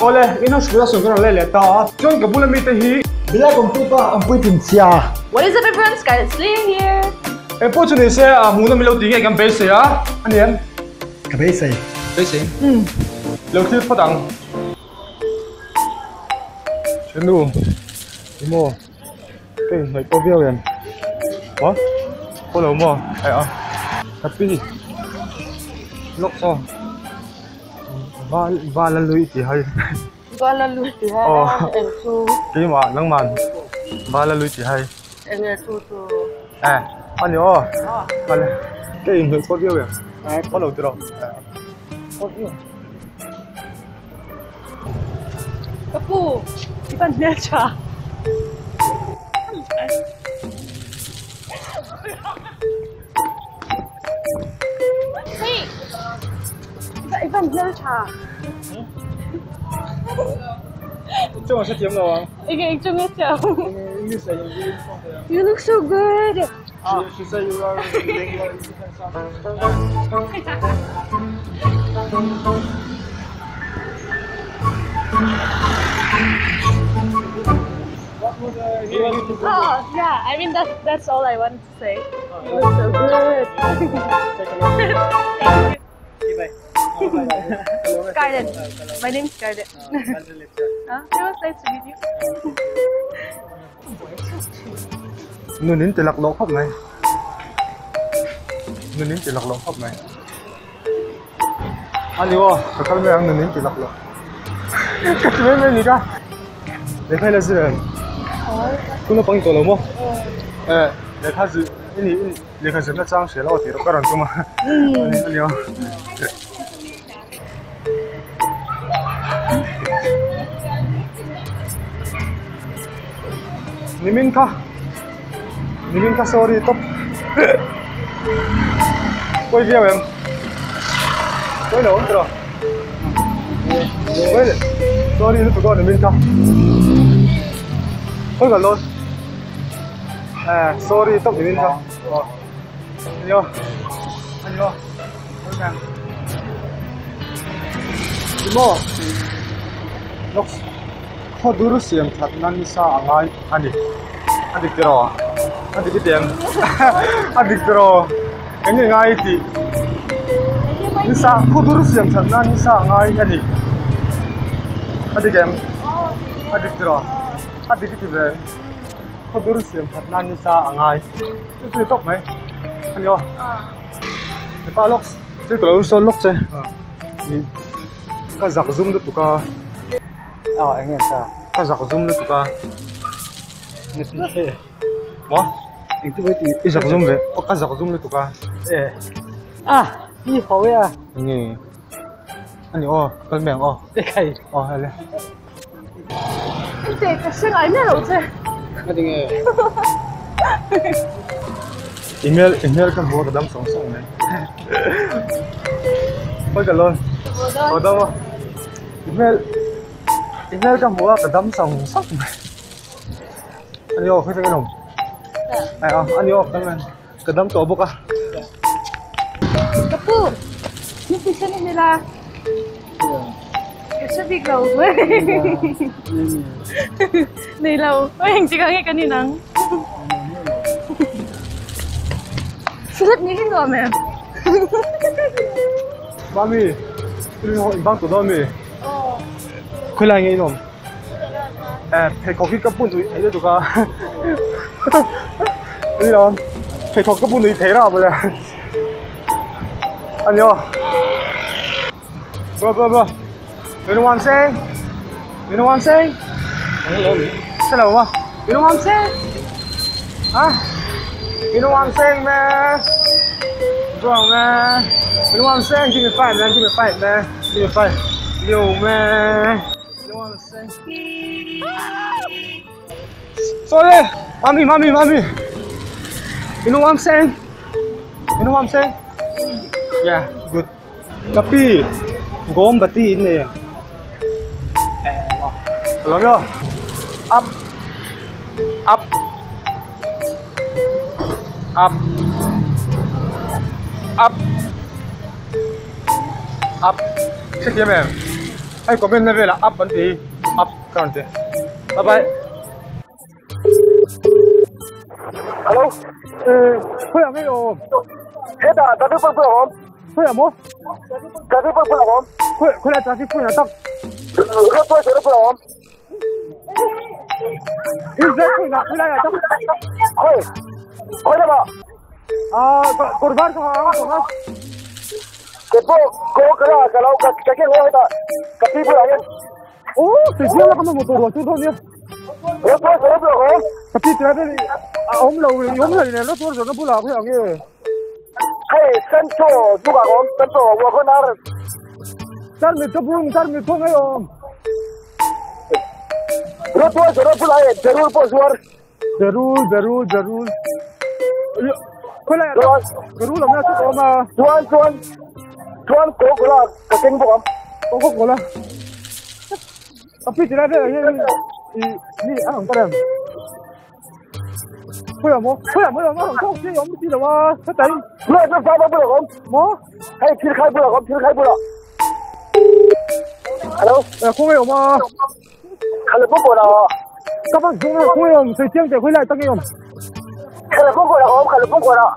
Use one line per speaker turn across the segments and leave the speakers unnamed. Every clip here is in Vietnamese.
Ole, ino shkula sung kono le le ta. Jon ka bula mi te hi.
Bila komputer ang pui tin sia.
What is up everyone? Scarlet Slayer here.
E po chune se a mu na mi lo ti nge gam be se ya. Ani em.
Kabe sai.
Be se. Hmm. Lo ti pa dang. Chen du. Imo. Cái này có video kìa. Hả? Có lâu mà. Ai à? Happy. Lúc sao? Va va lần lùi thì hay.
Là lùi thì hai
Ồ.
em su
Cái mà nắng màn. Va lần lùi thì hay.
em là su su.
À, anh nhớ. Vale. Cái người có video kìa.
Ai
Có lâu từ đâu?
có video.
Kapu, iban niya siya. Hey! 在一份热
茶。中文識點
嘅喎？已經中一就。
English 係用
You look so good.
Ah. She said you are
Oh yeah, I mean that's that's all I wanted to say. Ah. You look so good. Scarlett. My name's Scarlett. huh? It was nice to meet you.
Người nín từ lạc lỗ khóc này. Người nín từ lạc lỗ khóc này. Lỗ. Cái gì mấy mấy cả? Để khai là gì vậy? cũng nó bằng tổ lỗ mà. Ờ, để khai gì? Ini ini để khai gì nó trang sẽ lo thì nó có Nimin ka. Nimin ka sorry top. Quay video em. Quay đâu rồi. Quay đi. Sorry nó tụi con Nimin ka. Quay gần luôn. À, sorry top Nimin ka. Anh yêu. Anh yêu. Quay đi mò, Looks kho duru siam that nan sa angai ani adik tero adik tiang adik tero ini ngai ti ni sa kho duru siam that nan sa angai ani adik em adik tero adik ti be kho duru siam that nan sa angai tu top mai ani yo pa looks tu kalau so looks eh. Ni ka zak zoom tu ka
À anh em sao?
ka zak zoom tu ka
Ni sih.
mo
Anh tu berarti.
i zak zoom ve o ka zak zoom tu ka
Eh. Ah, ni hao ya.
ni ani o kan meng o
Đây kai.
o hele
Hindi, kasi nga, ano na siya.
Ada nge.
email email kan bo kadam song song ne oi ka lon o da mo email email kan bo kadam song song ne ani o khoi ka nom ai o ani o kan men kadam to bo ka
Kapu, yung pisa nila. Kasi biglaw. Nilaw. Ay, hindi ka nga kaninang. Sulit niya yung gome.
mami ini ho ibang to do khơi
lại
khoi rồi à phải có pe cấp ki ka thấy được ai đi rồi phải lo cấp ko ka pun tu bây giờ? Anh yo bro bro bro you know what I'm saying you know what I'm saying hello hello you know what I'm saying huh you know what I'm saying man bro man you know what I'm saying give me five man give me five man give me five yo man sorry mommy mommy mommy you know what I'm saying you know what I'm saying Yeah, good. Tapi, gom bati ini ya. Alam nyo, up, up, up, up, up. Check yan, ma'am. Ai comment na vela up an ti up kan te bye bye
Hello. Ờ, thôi à mấy ôm.
Thế đã đã được bao không?
Thôi à mốt.
Đã được bao không?
Thôi, thôi là trả cái phun là tóc.
Rất tôi sẽ được bao không?
Ý dễ phun là, thôi là tóc.
Thôi. Thôi đó mà.
À, còn vắt không hả? Còn vắt.
Cái bộ cố cái là cái lâu cái cái cái Kepo, kau kena kalau
kat kaki kau ada kaki pun ada. Oh, sejauh kamu motor
tu tu dia. Kepo, kepo, oh.
Tapi tiada ni, om lau ni, om lau ni, lo tu orang pun lau yang ni.
Hey, sentuh, juga om, sentuh, aku kau nak.
Tar mi tu pun, tar mi tu
ni om. Lo tu orang pun ada, jadul
pun suar. Jadul, jadul, jadul.
Kau
lah, jadul, jadul, mana tu om?
Tuan, tuan. Tuan cố cái là cái kinh bộ không?
Có có có là. Tapi tidak ada yang ini ini ah enggak ada. Thôi à mô, thôi à mô là nó không chứ ông chỉ là wa, cái tay
Rồi tôi sao bao không?
mô.
Hey, chưa khai bao không? Chưa khai bao. Hello.
À không hiểu mà.
Khai bao bao nào?
Các bạn xuống là không hiểu, thì tiếng để quay lại tăng hiểu.
Khai bao bao nào? Khai bao bao nào?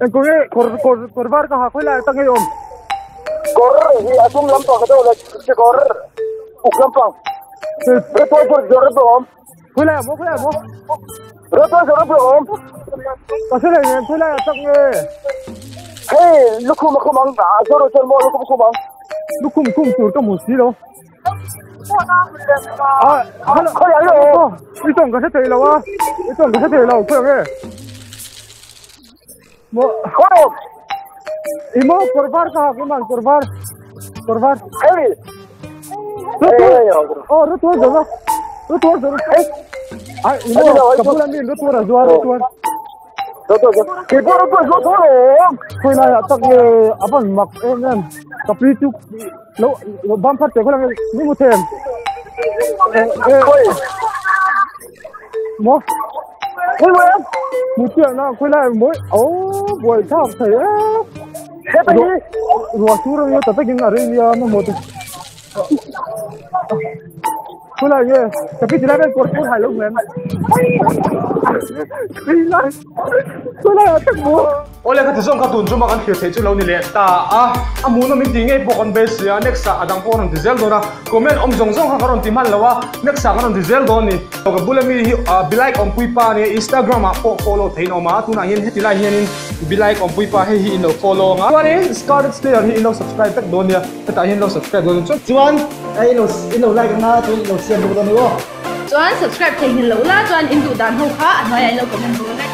Anh có nghe cor cor corvar ka quay lại tăng hiểu.
Kor, asum lampang ka daw, Kor. Uk lampang.
Thì
Reto por jorre po om.
quay lại mô, quay lại mô.
Reto jorre po om.
Này.
Hey, luku maku mang ta, joro jor mo luku maku mang.
Lúc cùng cùng tuổi có một đâu. À, hello.
Khơi rồi.
Đi tổng cái thế là á, Đi tổng cái thế là quay nghe. Mô,
Khơi om
imo corvar ka cái màn corvar. Corvar.
Hey.
Rất
Hey,
tốt. Oh, rất tốt rồi. Rất tốt rồi. Ai, imo, kapulan din, rất tốt rồi, rất tốt.
Reto jor. Kipo reto jor jor om.
Thôi này là tặng nghề à phần mặc em em tập đi chụp lâu bám phát triển có là những một
Khơi.
mó
Khơi mo em.
một chuyện nó quay lại mỗi ố buổi thao thấy á
Hey ta ni.
rùa chú rồi tập cái ở đây mà một quay cái chỉ là bên cột cột hải lúc em quay lại quay lại ở tầng mua.
Ole cái tizong ka tun chuma kan thir thei chu lâu ni le ta à, à, muốn nó mình tiếng dingai po con base ya next sa adang po ron diesel đó. Na comment om zong zong ha karon ti man lawa next sa thì diesel đó nè, to ka bula mi hi be like ông pui pa instagram à po follow thấy nó mà. Tu na hin hết lại hian in be like ông pui pa hi in lo follow nga tuani scarlet slayer hi in lo subscribe đó do nia ta hin lo subscribe do chu
chuan ai lo ilo like na chu lo siam do ni wo
chuan subscribe thei hin lo la chuan in du dan ho kha an hoi ai lo comment đấy.